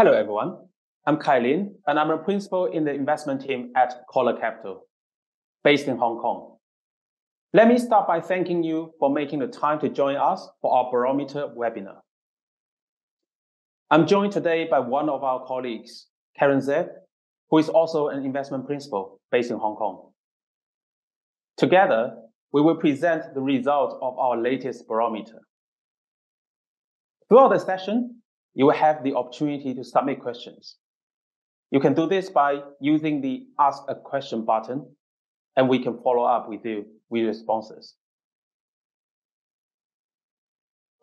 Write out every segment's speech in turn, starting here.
Hello, everyone. I'm Kai Lin, and I'm a principal in the investment team at Coller Capital, based in Hong Kong. Let me start by thanking you for making the time to join us for our Barometer webinar. I'm joined today by one of our colleagues, Karen Tse, who is also an investment principal based in Hong Kong. Together, we will present the result of our latest barometer. Throughout the session, you will have the opportunity to submit questions. You can do this by using the Ask a Question button, and we can follow up with you with responses.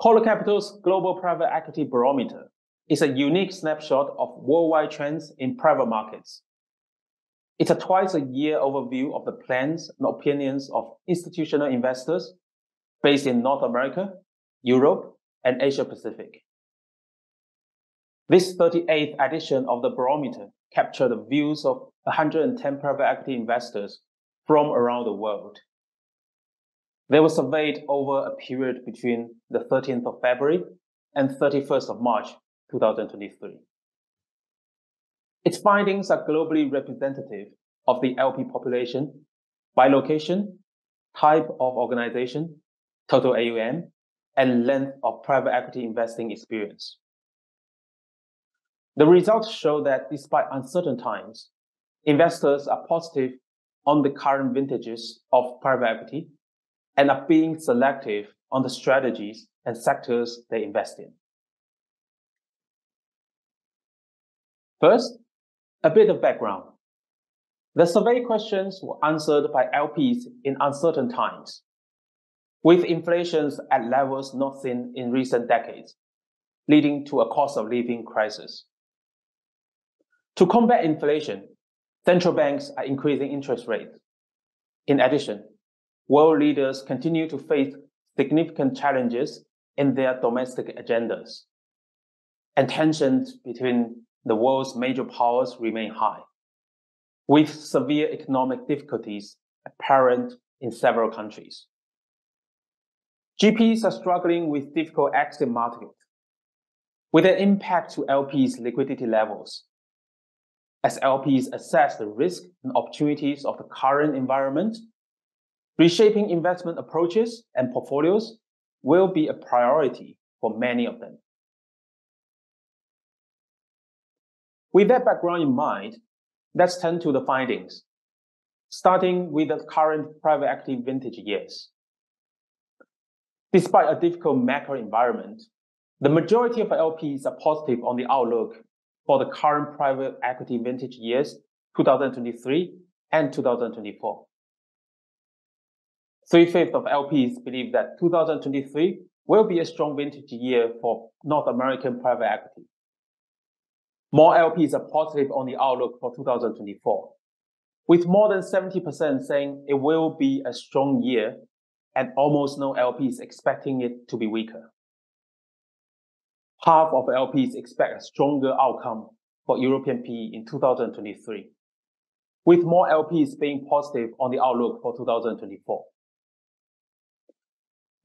Coller Capital's Global Private Equity Barometer is a unique snapshot of worldwide trends in private markets. It's a twice a year overview of the plans and opinions of institutional investors based in North America, Europe, and Asia Pacific. This 38th edition of the barometer captured the views of 110 private equity investors from around the world. They were surveyed over a period between the 13th of February and 31st of March 2023. Its findings are globally representative of the LP population by location, type of organization, total AUM, and length of private equity investing experience. The results show that despite uncertain times, investors are positive on the current vintages of private equity and are being selective on the strategies and sectors they invest in. First, a bit of background. The survey questions were answered by LPs in uncertain times, with inflations at levels not seen in recent decades, leading to a cost of living crisis. To combat inflation, central banks are increasing interest rates. In addition, world leaders continue to face significant challenges in their domestic agendas, and tensions between the world's major powers remain high, with severe economic difficulties apparent in several countries. GPs are struggling with difficult exit markets, with an impact to LPs' liquidity levels as LPs assess the risk and opportunities of the current environment, reshaping investment approaches and portfolios will be a priority for many of them. With that background in mind, let's turn to the findings, starting with the current private equity vintage years. Despite a difficult macro environment, the majority of LPs are positive on the outlook for the current private equity vintage years, 2023 and 2024. Three-fifths of LPs believe that 2023 will be a strong vintage year for North American private equity. More LPs are positive on the outlook for 2024, with more than 70% saying it will be a strong year and almost no LPs expecting it to be weaker half of LPs expect a stronger outcome for European PE in 2023, with more LPs being positive on the outlook for 2024.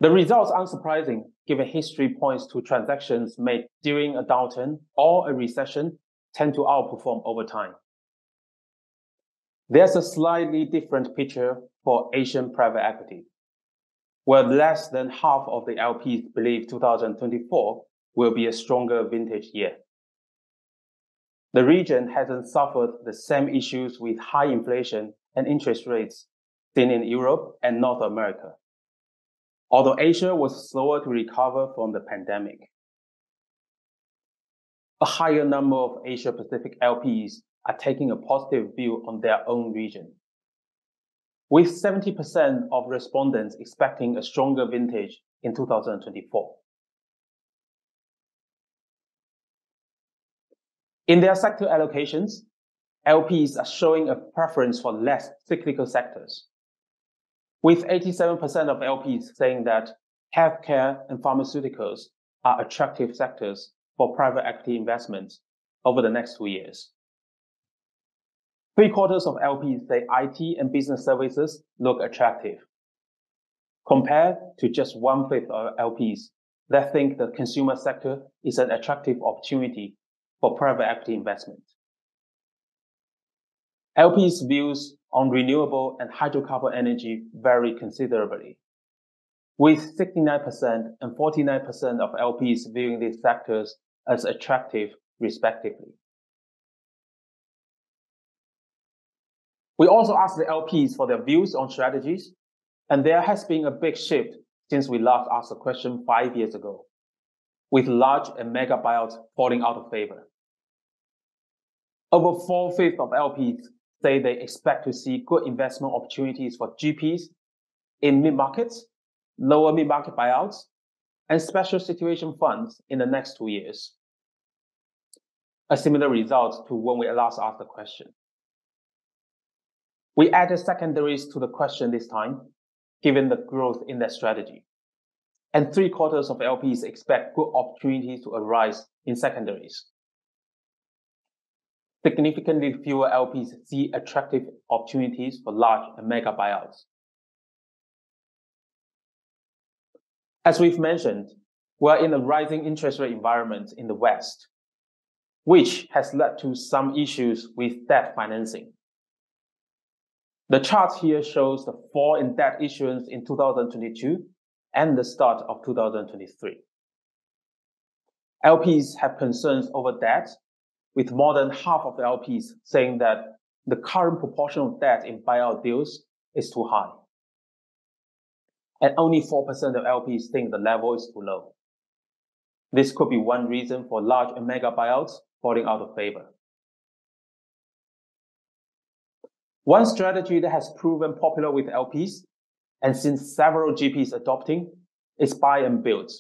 The results aren't surprising, given history points to transactions made during a downturn or a recession tend to outperform over time. There's a slightly different picture for Asian private equity, where less than half of the LPs believe 2024 will be a stronger vintage year. The region hasn't suffered the same issues with high inflation and interest rates seen in Europe and North America, although Asia was slower to recover from the pandemic. A higher number of Asia Pacific LPs are taking a positive view on their own region, with 70% of respondents expecting a stronger vintage in 2024. In their sector allocations, LPs are showing a preference for less cyclical sectors, with 87% of LPs saying that healthcare and pharmaceuticals are attractive sectors for private equity investments over the next two years. Three quarters of LPs say IT and business services look attractive, compared to just one fifth of LPs that think the consumer sector is an attractive opportunity for private equity investment. LPs' views on renewable and hydrocarbon energy vary considerably, with 69% and 49% of LPs viewing these sectors as attractive, respectively. We also asked the LPs for their views on strategies, and there has been a big shift since we last asked the question five years ago, with large and mega buyouts falling out of favor. Over four-fifths of LPs say they expect to see good investment opportunities for GPs in mid-markets, lower mid-market buyouts, and special situation funds in the next two years. A similar result to when we last asked the question. We added secondaries to the question this time, given the growth in their strategy, and three-quarters of LPs expect good opportunities to arise in secondaries. Significantly fewer LPs see attractive opportunities for large and mega buyouts. As we've mentioned, we're in a rising interest rate environment in the West, which has led to some issues with debt financing. The chart here shows the fall in debt issuance in 2022 and the start of 2023. LPs have concerns over debt, with more than half of the LPs saying that the current proportion of debt in buyout deals is too high, and only 4% of LPs think the level is too low. This could be one reason for large and mega buyouts falling out of favor. One strategy that has proven popular with LPs, and since several GPs adopting, is buy and build.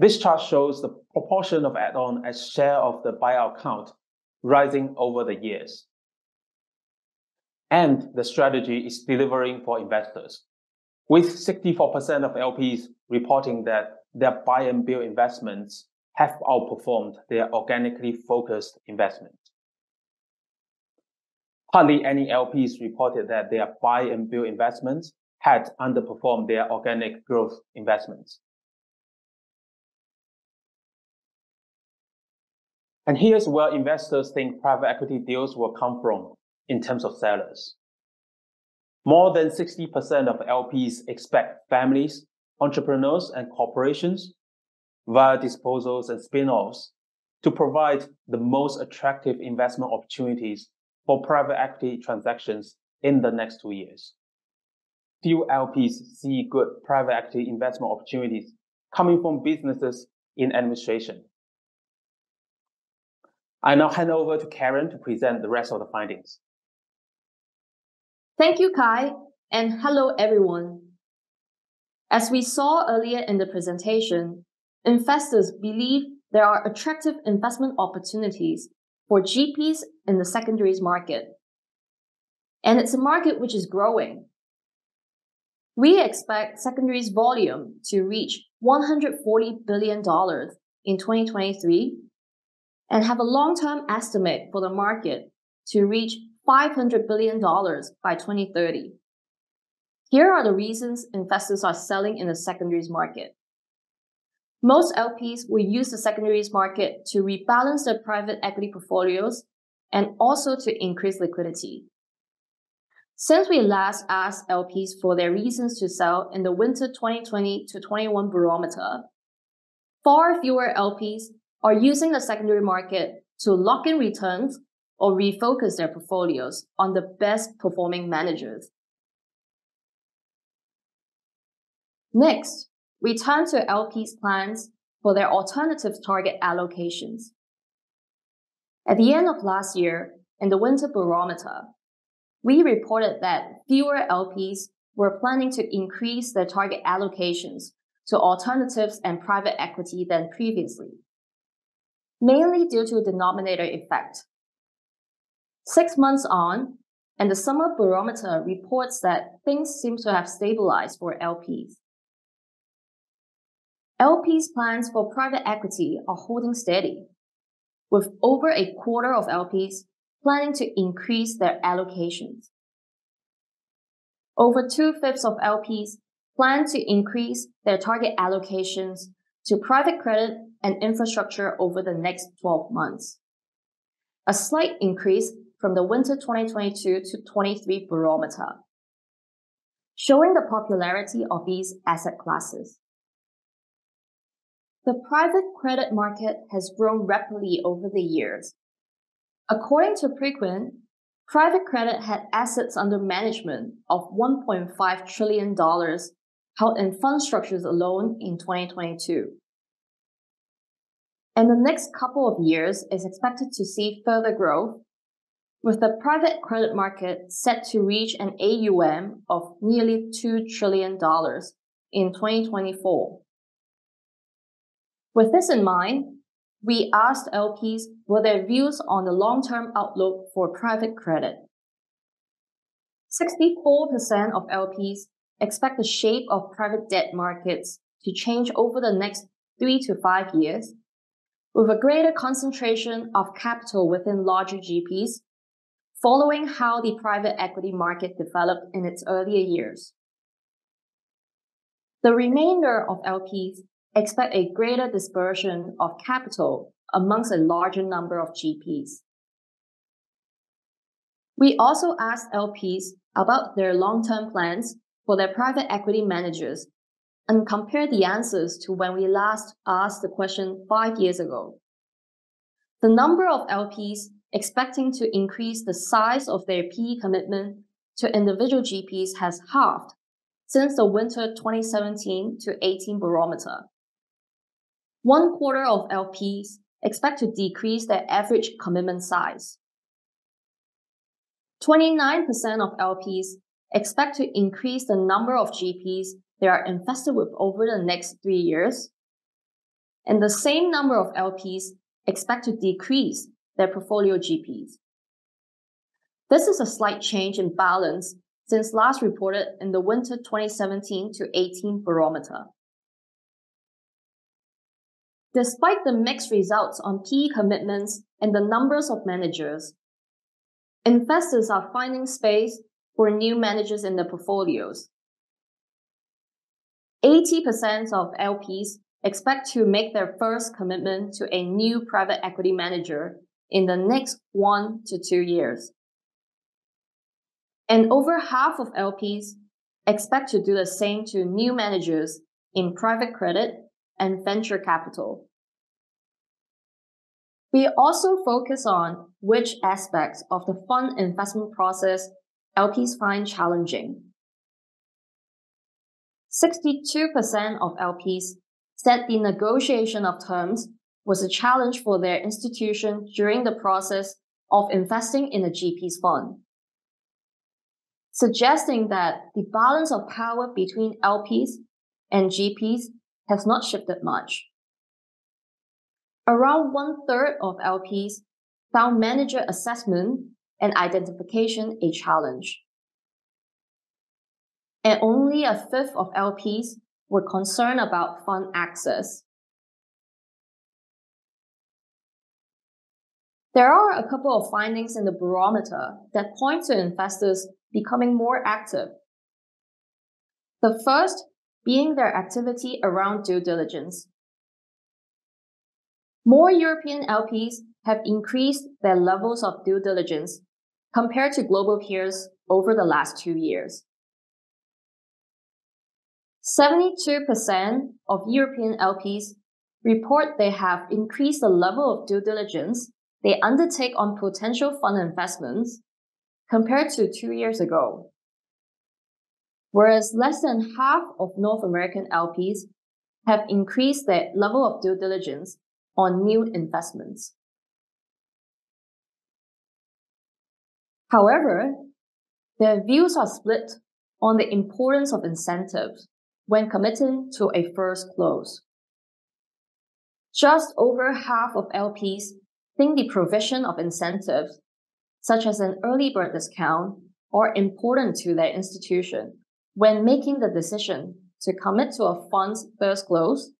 This chart shows the proportion of add-on as share of the buyout count rising over the years. And the strategy is delivering for investors, with 64% of LPs reporting that their buy and build investments have outperformed their organically focused investment. Hardly any LPs reported that their buy and build investments had underperformed their organic growth investments. And here's where investors think private equity deals will come from in terms of sellers. More than 60% of LPs expect families, entrepreneurs, and corporations, via disposals and spin-offs, to provide the most attractive investment opportunities for private equity transactions in the next two years. Few LPs see good private equity investment opportunities coming from businesses in administration. I now hand over to Karen to present the rest of the findings. Thank you, Kai, and hello, everyone. As we saw earlier in the presentation, investors believe there are attractive investment opportunities for GPs in the secondaries market, and it's a market which is growing. We expect secondaries volume to reach $140 billion in 2023, and have a long-term estimate for the market to reach $500 billion by 2030. Here are the reasons investors are selling in the secondaries market. Most LPs will use the secondaries market to rebalance their private equity portfolios and also to increase liquidity. Since we last asked LPs for their reasons to sell in the winter 2020 to 2021 barometer, far fewer LPs are using the secondary market to lock in returns or refocus their portfolios on the best performing managers. Next, we turn to LPs' plans for their alternative target allocations. At the end of last year, in the winter barometer, we reported that fewer LPs were planning to increase their target allocations to alternatives and private equity than previously, mainly due to denominator effect. Six months on, and the summer barometer reports that things seem to have stabilized for LPs. LPs' plans for private equity are holding steady, with over a quarter of LPs planning to increase their allocations. Over two-fifths of LPs plan to increase their target allocations to private credit and infrastructure over the next 12 months. A slight increase from the winter 2022 to 23 barometer, showing the popularity of these asset classes. The private credit market has grown rapidly over the years. According to Preqin, private credit had assets under management of $1.5 trillion held in fund structures alone in 2022. And the next couple of years is expected to see further growth, with the private credit market set to reach an AUM of nearly $2 trillion in 2024. With this in mind, we asked LPs what their views on the long-term outlook for private credit. 64% of LPs expect the shape of private debt markets to change over the next three to five years, with a greater concentration of capital within larger GPs, following how the private equity market developed in its earlier years. The remainder of LPs expect a greater dispersion of capital amongst a larger number of GPs. We also asked LPs about their long-term plans for their private equity managers and compare the answers to when we last asked the question five years ago. The number of LPs expecting to increase the size of their PE commitment to individual GPs has halved since the winter 2017 to 18 barometer. One quarter of LPs expect to decrease their average commitment size. 29% of LPs expect to increase the number of GPs they are invested with over the next three years. And the same number of LPs expect to decrease their portfolio GPs. This is a slight change in balance since last reported in the winter 2017 to 18 barometer. Despite the mixed results on PE commitments and the numbers of managers, investors are finding space for new managers in their portfolios. 80% of LPs expect to make their first commitment to a new private equity manager in the next one to two years. And over half of LPs expect to do the same to new managers in private credit and venture capital. We also focus on which aspects of the fund investment process LPs find challenging. 62% of LPs said the negotiation of terms was a challenge for their institution during the process of investing in a GP's fund, suggesting that the balance of power between LPs and GPs has not shifted much. Around one third of LPs found manager assessment and identification a challenge. And only a fifth of LPs were concerned about fund access. There are a couple of findings in the barometer that point to investors becoming more active. The first being their activity around due diligence. More European LPs have increased their levels of due diligence compared to global peers over the last two years. 72% of European LPs report they have increased the level of due diligence they undertake on potential fund investments compared to two years ago whereas less than half of North American LPs have increased their level of due diligence on new investments. However, their views are split on the importance of incentives when committing to a first close. Just over half of LPs think the provision of incentives, such as an early bird discount, are important to their institution when making the decision to commit to a fund's first close,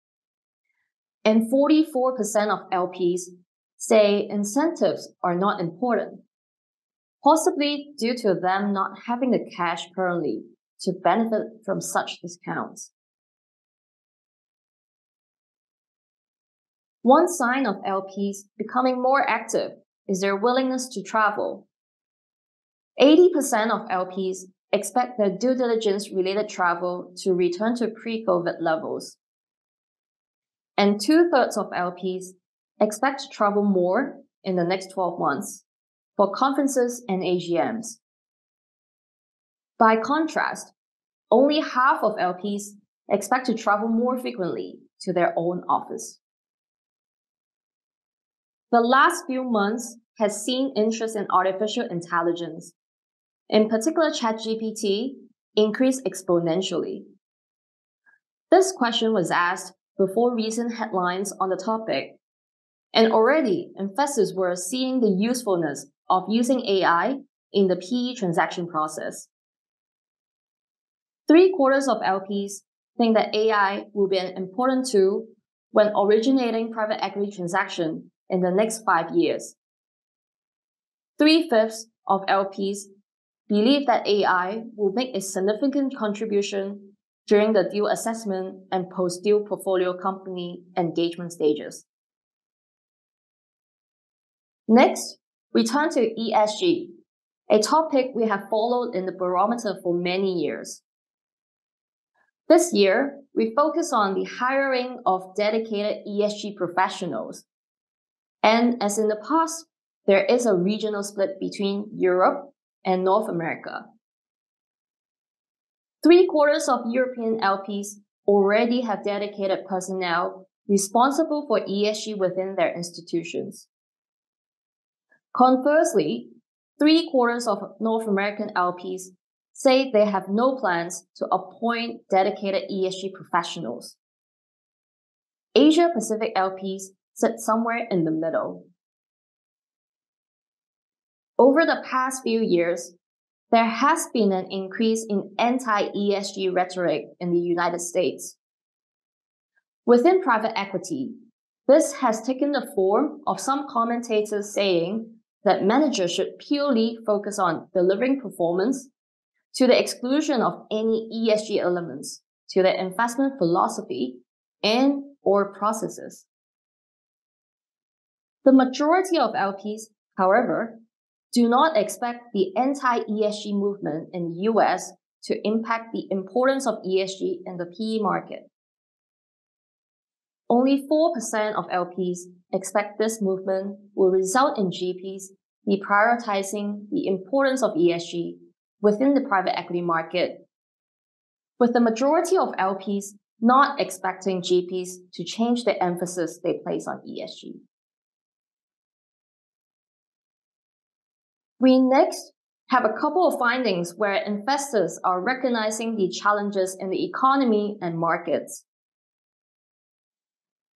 and 44% of LPs say incentives are not important, possibly due to them not having the cash currently to benefit from such discounts. One sign of LPs becoming more active is their willingness to travel. 80% of LPs expect their due diligence related travel to return to pre-COVID levels. And two thirds of LPs expect to travel more in the next 12 months for conferences and AGMs. By contrast, only half of LPs expect to travel more frequently to their own office. The last few months has seen interest in artificial intelligence, in particular ChatGPT, increase exponentially. This question was asked before recent headlines on the topic, and already investors were seeing the usefulness of using AI in the PE transaction process. Three quarters of LPs think that AI will be an important tool when originating private equity transaction in the next five years. Three fifths of LPs believe that AI will make a significant contribution during the deal assessment and post-deal portfolio company engagement stages. Next, we turn to ESG, a topic we have followed in the barometer for many years. This year, we focus on the hiring of dedicated ESG professionals. And as in the past, there is a regional split between Europe and North America. Three quarters of European LPs already have dedicated personnel responsible for ESG within their institutions. Conversely, three quarters of North American LPs say they have no plans to appoint dedicated ESG professionals. Asia Pacific LPs sit somewhere in the middle. Over the past few years, there has been an increase in anti-ESG rhetoric in the United States. Within private equity, this has taken the form of some commentators saying that managers should purely focus on delivering performance to the exclusion of any ESG elements to their investment philosophy and or processes. The majority of LPs, however, do not expect the anti-ESG movement in the US to impact the importance of ESG in the PE market. Only 4% of LPs expect this movement will result in GPs deprioritizing the importance of ESG within the private equity market, with the majority of LPs not expecting GPs to change the emphasis they place on ESG. We next have a couple of findings where investors are recognizing the challenges in the economy and markets.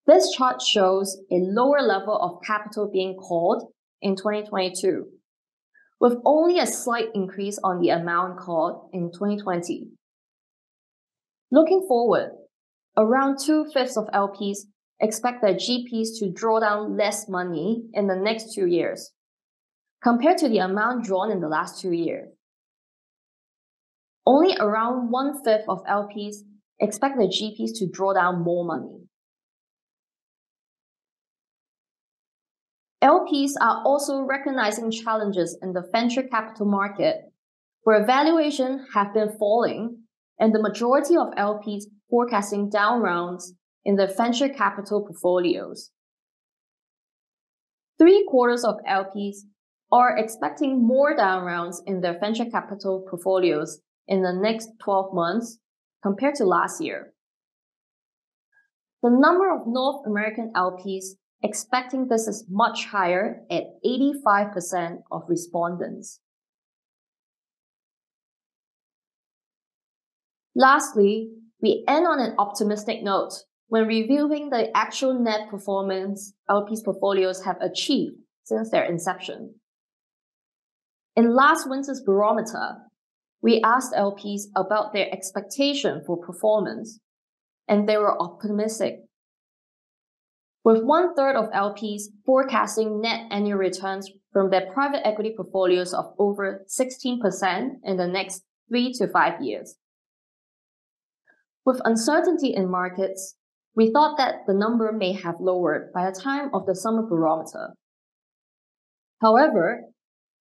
This chart shows a lower level of capital being called in 2022 with only a slight increase on the amount called in 2020. Looking forward, around two-fifths of LPs expect their GPs to draw down less money in the next two years compared to the amount drawn in the last two years. Only around one-fifth of LPs expect their GPs to draw down more money. LPs are also recognizing challenges in the venture capital market, where valuations have been falling and the majority of LPs forecasting down rounds in their venture capital portfolios. Three quarters of LPs are expecting more down rounds in their venture capital portfolios in the next 12 months compared to last year. The number of North American LPs expecting this is much higher at 85% of respondents. Lastly, we end on an optimistic note when reviewing the actual net performance LP's portfolios have achieved since their inception. In last winter's barometer, we asked LPs about their expectation for performance, and they were optimistic with one third of LPs forecasting net annual returns from their private equity portfolios of over 16% in the next three to five years. With uncertainty in markets, we thought that the number may have lowered by the time of the summer barometer. However,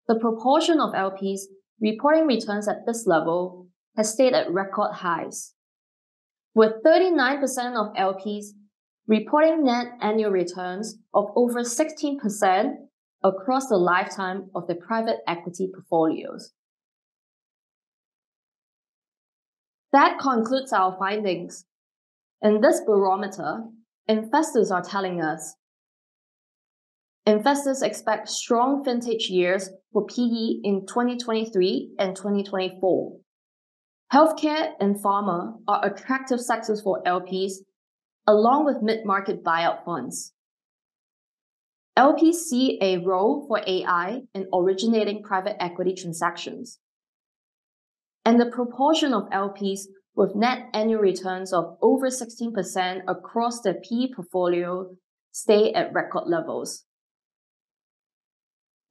the proportion of LPs reporting returns at this level has stayed at record highs, with 39% of LPs reporting net annual returns of over 16% across the lifetime of their private equity portfolios. That concludes our findings. In this barometer, investors are telling us investors expect strong vintage years for PE in 2023 and 2024. Healthcare and pharma are attractive sectors for LPs, along with mid-market buyout funds. LPs see a role for AI in originating private equity transactions. And the proportion of LPs with net annual returns of over 16% across their PE portfolio stay at record levels.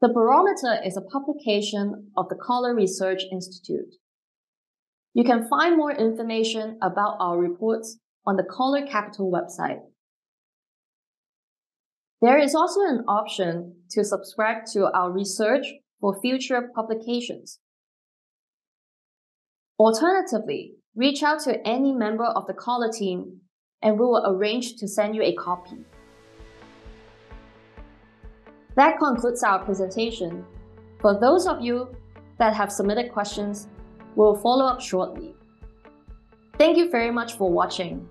The Barometer is a publication of the Coller Research Institute. You can find more information about our reports on the Coller Capital website. There is also an option to subscribe to our research for future publications. Alternatively, reach out to any member of the Coller team and we will arrange to send you a copy. That concludes our presentation. For those of you that have submitted questions, we'll follow up shortly. Thank you very much for watching.